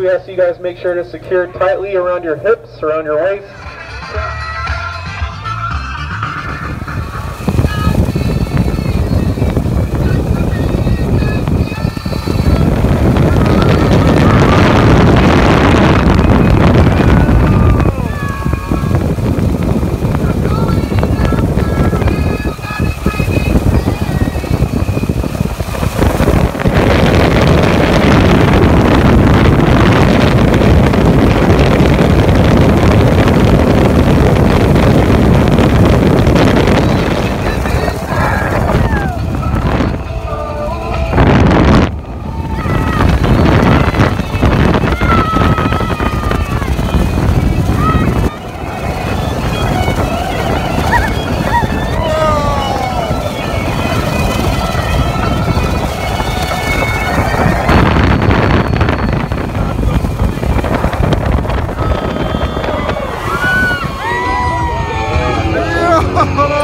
we ask you guys make sure to secure tightly around your hips, around your waist. Oh,